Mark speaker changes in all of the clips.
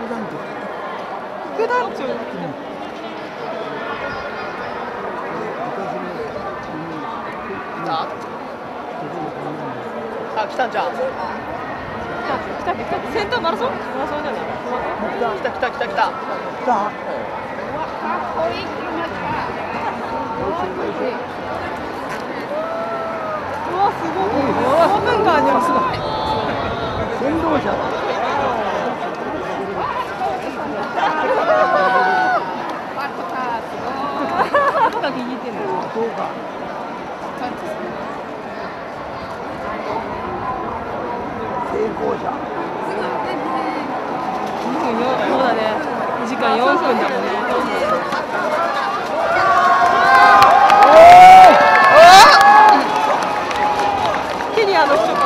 Speaker 1: 副団長副団長
Speaker 2: あ、来たんじゃん。来
Speaker 1: た来た来た。先頭マラソンマラソンじゃない
Speaker 2: 来た来た。来た来た。
Speaker 3: 来た。
Speaker 4: かっこいい車来た。
Speaker 1: うわすごい。オープンカーにはすごい。
Speaker 3: 先導車だ。
Speaker 4: パトカーすごい。
Speaker 1: 後が気に入ってんの。
Speaker 3: そうか。成功者。
Speaker 1: そうだね。2時間4分だもんね。ケニアの人かな。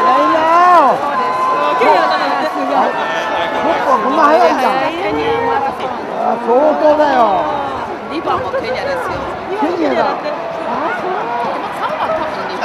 Speaker 3: 早いな
Speaker 1: ケニアだね。すごい。
Speaker 3: もっとこんな早いんだ。
Speaker 4: ケニアマラソン。
Speaker 3: あ相当だよ。
Speaker 4: リバもケニアですよ。
Speaker 3: ケニアだ。
Speaker 4: でも3番多分リバ。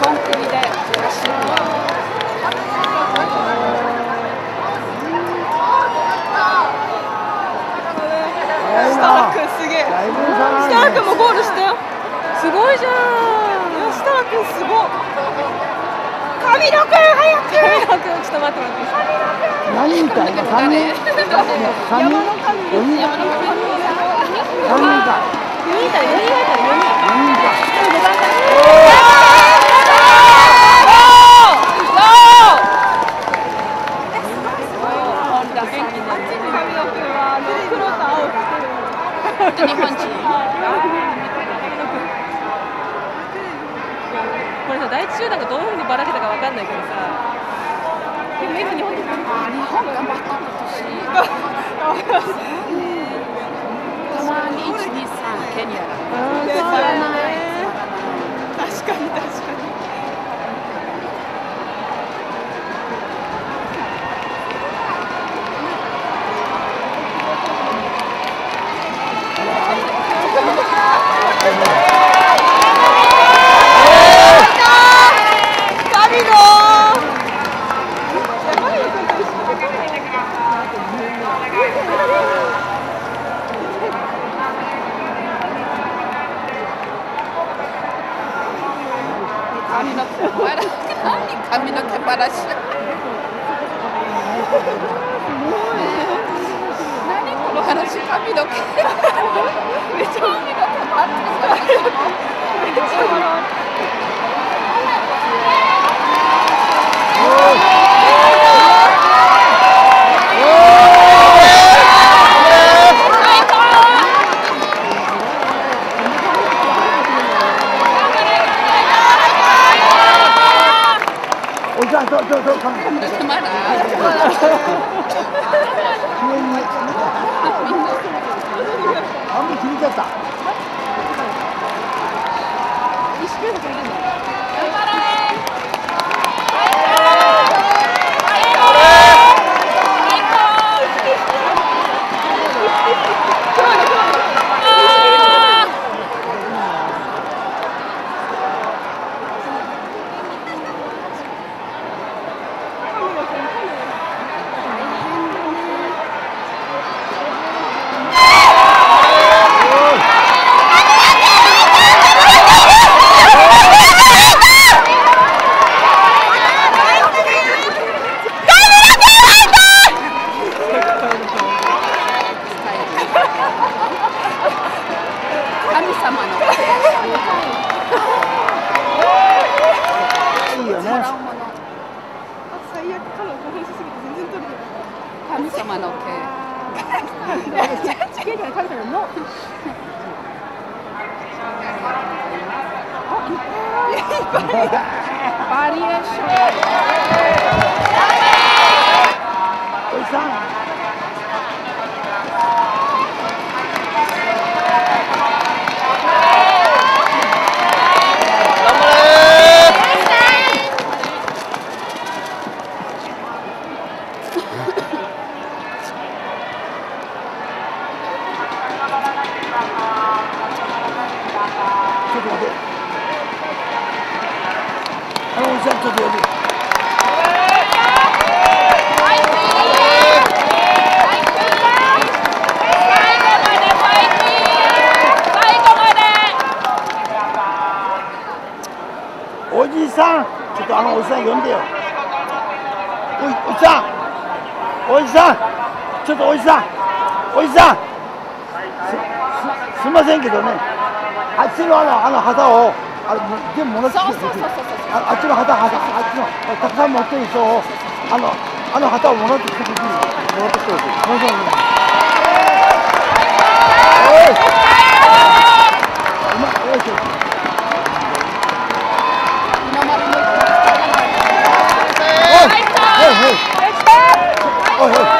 Speaker 4: コンクリで走る。
Speaker 3: 早い
Speaker 1: 設楽
Speaker 3: な。
Speaker 1: 君すげえ。
Speaker 3: だいぶ差があ
Speaker 1: 設楽
Speaker 3: るね
Speaker 1: 君もゴールしたよ。すごいじゃん。設楽君すごい。神野君早く。神野君ちょっと待って待って。
Speaker 3: 何人か今三人。三人。四人。
Speaker 4: 山の神
Speaker 3: 三人か。
Speaker 1: 四人だよ。四人だよ。
Speaker 3: 四人か。
Speaker 4: 日本人。
Speaker 1: これさ第一集団がどういうふうにばらけたかわかんないけどさ。でも今日本で
Speaker 4: あ、日本頑張った今年。たまに1、2、3ケニアだ。
Speaker 1: 変
Speaker 4: わらない
Speaker 1: 確かに確かに。神野
Speaker 4: 髪の毛ばら何髪の毛ばらし何この話髪の毛めっちゃ髪の毛ばらし
Speaker 3: お
Speaker 1: Maria chora.
Speaker 4: Pois é. Thank
Speaker 1: you. セント
Speaker 4: でやる。
Speaker 3: おじさんちょっとあのおじさん呼んでよおじさんおじさんちょっとおじさんおじさんすすすいませんけどねあっちのあの旗をあれ全部もらって
Speaker 4: そ
Speaker 3: ああっちの旗旗あっちのたくさん持ってる人をあのあの旗をもらってきてくれるもらってきてほしいも
Speaker 4: らっ
Speaker 3: てきて
Speaker 1: ほしい
Speaker 3: おいおい。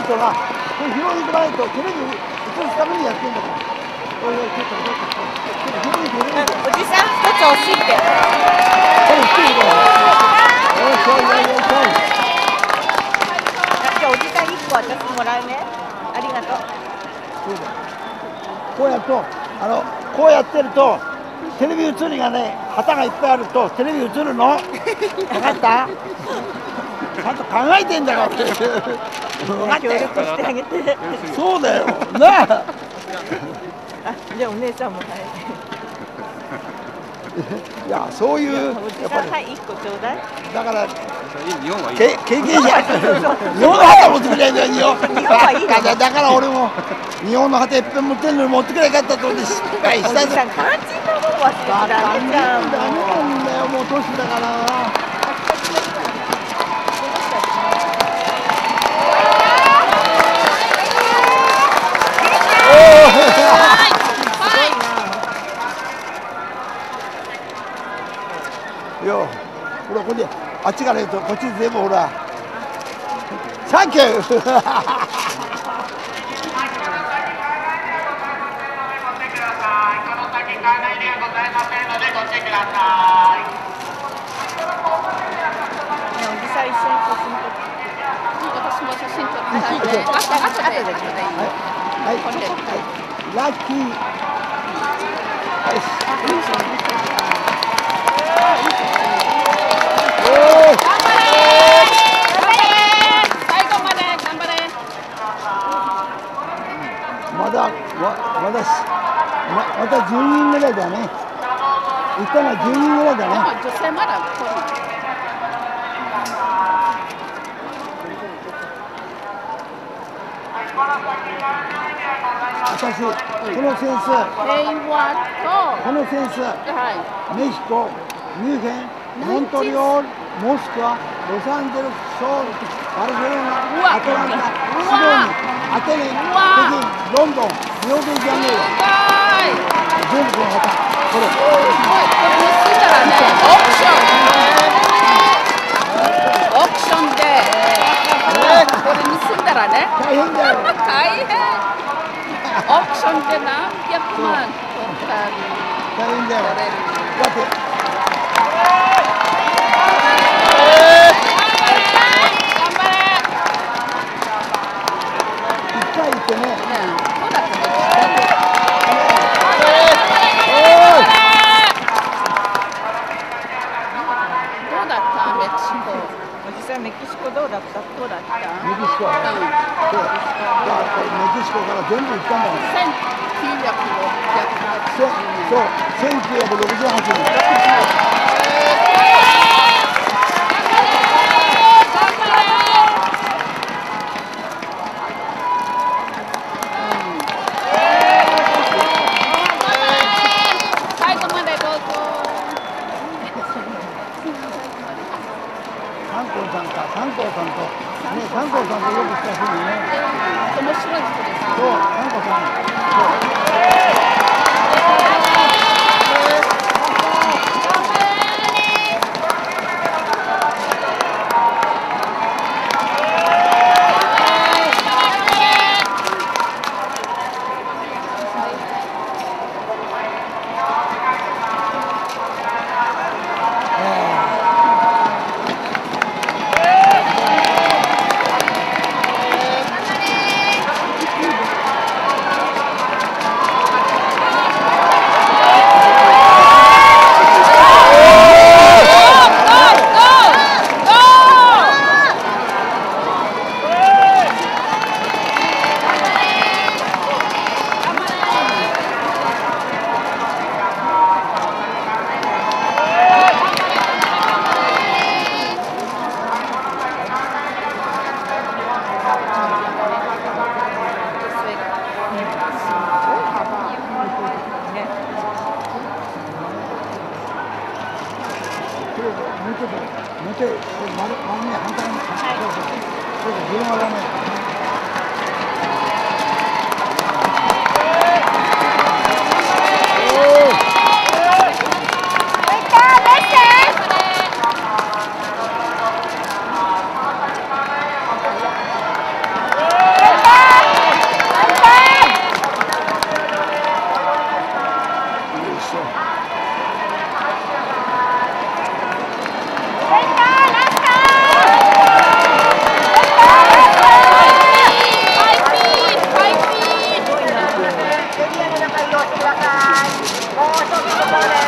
Speaker 4: い
Speaker 3: たら。これ拾いに来ないとテレビ映すためにやってんだから。おいおいちょっとちょっと拾いに拾いに
Speaker 1: おじさん一つ惜しいって
Speaker 3: これ来てるからよしよしよしよし
Speaker 1: じゃあおじさん一個私もらうねありがとう
Speaker 3: そうだこうやるとあのこうやってるとテレビ映りがね旗がいっぱいあるとテレビ映るの？分かった？ちゃんと考えてんだから。分かったよ
Speaker 1: 協力してあげて。
Speaker 3: そうだよ。なあ。
Speaker 1: あ。じゃあお姉さんもはい
Speaker 3: いやそういうやっぱり。
Speaker 1: はい一個ちょうだい。
Speaker 3: だから経験者。日本の旗持ってくれんだよ日本。だからだから俺も日本の旗いっぺん持ってんのに持ってくれなかったと思って失敗したんだ
Speaker 1: さん肝心なもん忘れちゃダメじゃん
Speaker 3: ダメなんだよもう年だから よほらこれであっちから言うとこっち全部ほら。サンキュー。
Speaker 1: ねおじさん一緒に写真撮って
Speaker 4: 私も写真撮ってあとであとで
Speaker 1: 後で
Speaker 4: 後でいい
Speaker 3: はい、はい、ラッキー。よし。おーい
Speaker 4: 頑張れ最後まで頑張れ
Speaker 3: まだ、わ、まだし、ま、また10人ぐらいだね。行ったのは10人ぐらいだね。
Speaker 4: 女性まだ
Speaker 3: 私、このセンス、
Speaker 4: 平和と
Speaker 3: このセンス、
Speaker 4: はい
Speaker 3: メヒコ、ミュンヘン、モントリオール、モスクワ、ロサンゼルス、ソウル、バルセロ
Speaker 4: う
Speaker 3: ナ、
Speaker 4: わ。
Speaker 3: アトランタ、シドニー、アテネ、北京、ロンドン、リオデジャネイロ、全部この旗れ
Speaker 4: これオークション。オークションで、これ結んだらね、
Speaker 3: 大変だよ
Speaker 4: 大変。オークションで何百万取ったり
Speaker 3: 大変だよ
Speaker 4: 取れる。
Speaker 3: だって
Speaker 4: メキシコ
Speaker 1: どうだった？
Speaker 4: どうだった
Speaker 3: メキシコそうだからメキシコから全部行ったんだ。もんせそう1968年さんと。ね三光さんとよく親しいのね
Speaker 4: 面白い人です。
Speaker 3: そう三光さん。そうそれもうちょっともうちょいこれ丸丸ね反対にそうそうそうそう広がらないよいしょ女の女の人が